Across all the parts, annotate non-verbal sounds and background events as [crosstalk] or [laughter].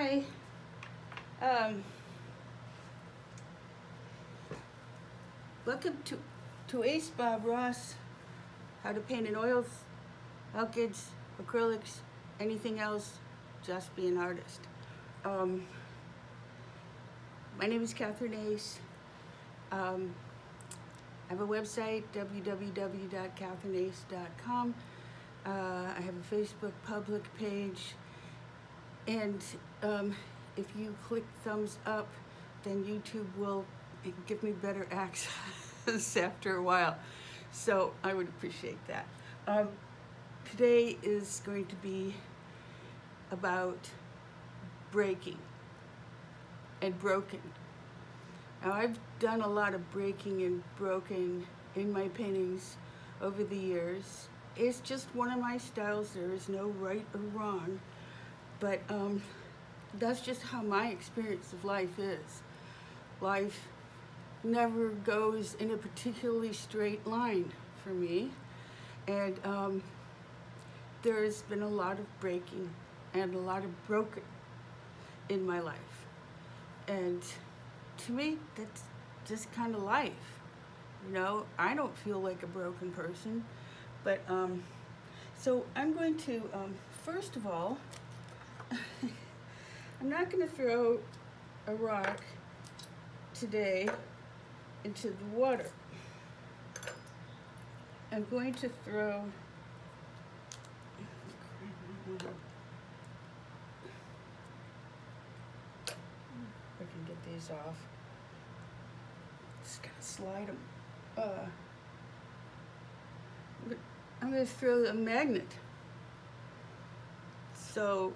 Hi. Um, welcome to, to Ace Bob Ross, how to paint in oils, alkyds, acrylics, anything else, just be an artist. Um, my name is Katherine Ace. Um, I have a website, www.katherineace.com. Uh, I have a Facebook public page. And um, if you click thumbs up, then YouTube will give me better [laughs] access after a while. So I would appreciate that. Um, today is going to be about breaking and broken. Now I've done a lot of breaking and broken in my paintings over the years. It's just one of my styles. There is no right or wrong. But um, that's just how my experience of life is. Life never goes in a particularly straight line for me. And um, there's been a lot of breaking and a lot of broken in my life. And to me, that's just kind of life. You know, I don't feel like a broken person. But, um, so I'm going to, um, first of all, I'm not going to throw a rock today into the water. I'm going to throw I can get these off. Just gonna slide them. Uh, I'm gonna throw a magnet. So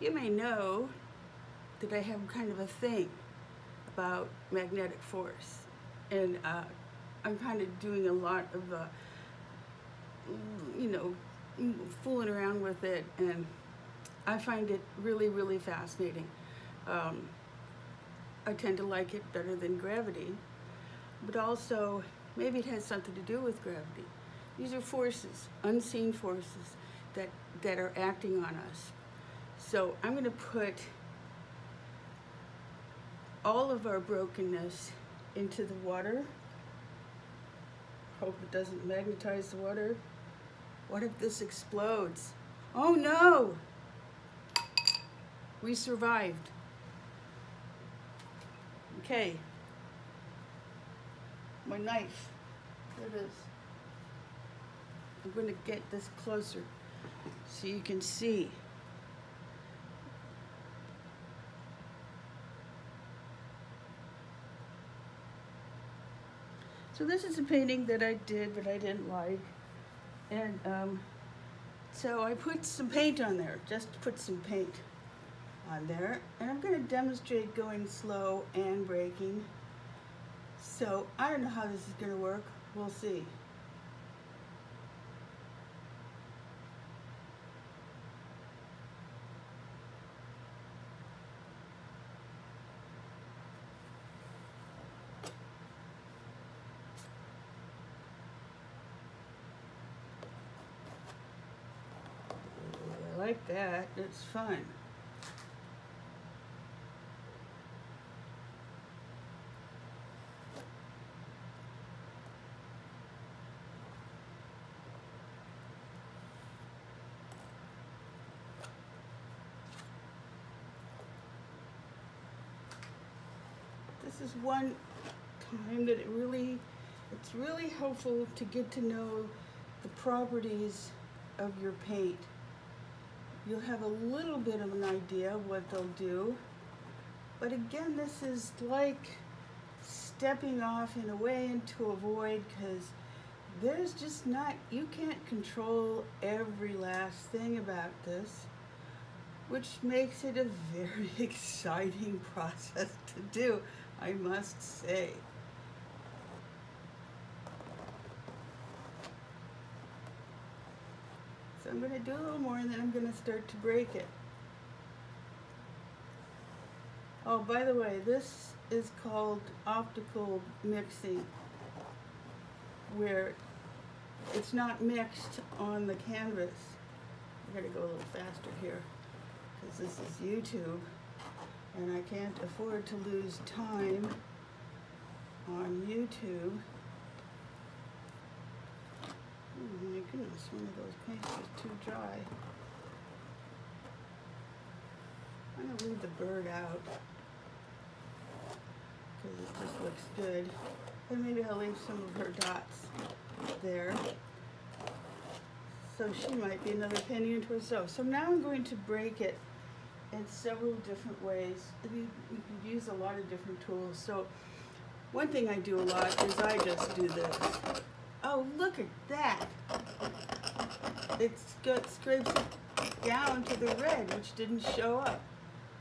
you may know that I have kind of a thing about magnetic force. And uh, I'm kind of doing a lot of, uh, you know, fooling around with it. And I find it really, really fascinating. Um, I tend to like it better than gravity, but also maybe it has something to do with gravity. These are forces, unseen forces that, that are acting on us. So I'm going to put all of our brokenness into the water. Hope it doesn't magnetize the water. What if this explodes? Oh no! We survived. Okay. My knife. There it is. I'm going to get this closer so you can see. So this is a painting that I did, but I didn't like. And um, so I put some paint on there, just put some paint on there. And I'm gonna demonstrate going slow and breaking. So I don't know how this is gonna work. We'll see. Like that. It's fun. This is one time that it really, it's really helpful to get to know the properties of your paint you'll have a little bit of an idea of what they'll do. But again, this is like stepping off in a way into a void because there's just not, you can't control every last thing about this, which makes it a [laughs] very exciting process to do, I must say. I'm going to do a little more and then I'm going to start to break it. Oh, by the way, this is called optical mixing, where it's not mixed on the canvas. I gotta go a little faster here. because this is YouTube, and I can't afford to lose time on YouTube. Oh my goodness, one of those paints is too dry. I'm gonna leave the bird out because it just looks good. And maybe I'll leave some of her dots there. So she might be another penny into herself. So now I'm going to break it in several different ways. You, you can use a lot of different tools. So one thing I do a lot is I just do this. Oh, look at that. It's got scrapes down to the red, which didn't show up.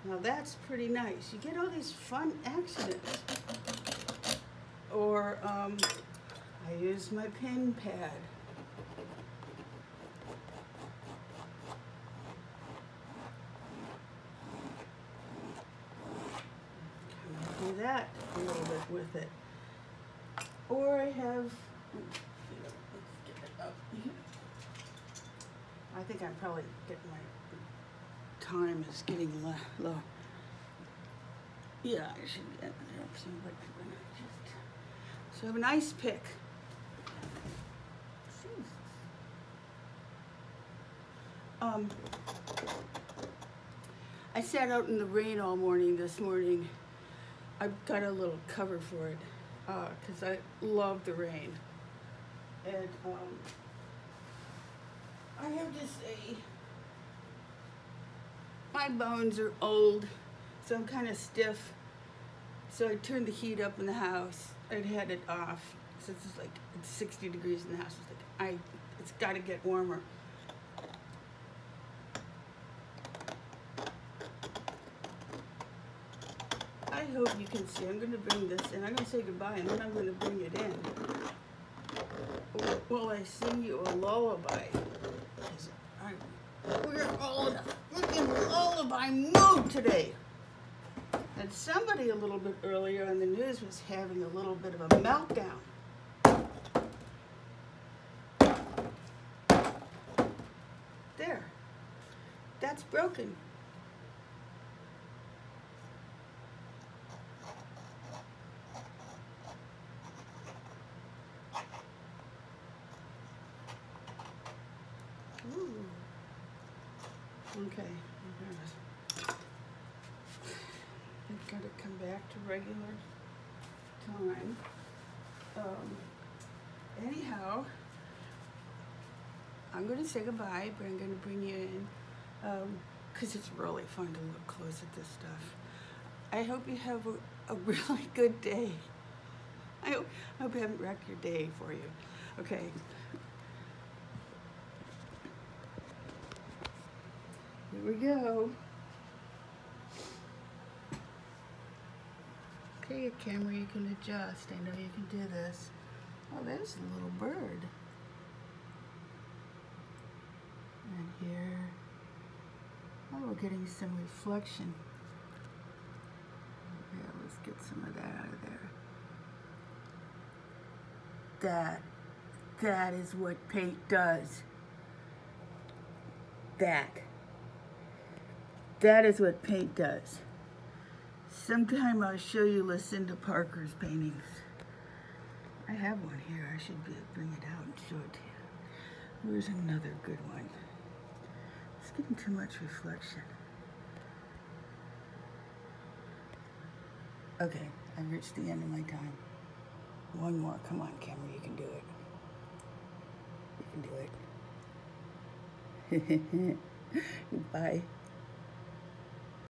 Now that's pretty nice. You get all these fun accidents. Or um, I use my pen pad. Do that a little bit with it. Or I have, let's get it up here. I think I'm probably getting my time is getting low. Yeah, I should get there some, but I just so I have a nice pick. Um, I sat out in the rain all morning this morning. I've got a little cover for it because uh, I love the rain. And um, I have to say, my bones are old, so I'm kind of stiff. So I turned the heat up in the house. I'd had it off since it's like it's 60 degrees in the house. It's like I, it's got to get warmer. I hope you can see. I'm going to bring this in. I'm going to say goodbye, and then I'm going to bring it in. Will I sing you a lullaby? We're all in a freaking lullaby mood today. And somebody a little bit earlier on the news was having a little bit of a meltdown. There. That's broken. Okay. I've got to come back to regular time. Um, anyhow, I'm going to say goodbye, but I'm going to bring you in because um, it's really fun to look close at this stuff. I hope you have a, a [laughs] really good day. I hope, I hope I haven't wrecked your day for you. Okay. Here we go. Okay, camera you can adjust. I know you can do this. Oh, there's a little bird. And here, oh, we're getting some reflection. Yeah, let's get some of that out of there. That, that is what paint does. That. That is what paint does. Sometime I'll show you Lucinda Parker's paintings. I have one here. I should bring it out and show it to you. Here's another good one. It's getting too much reflection. Okay, I've reached the end of my time. One more. Come on, camera. You can do it. You can do it. [laughs] Bye.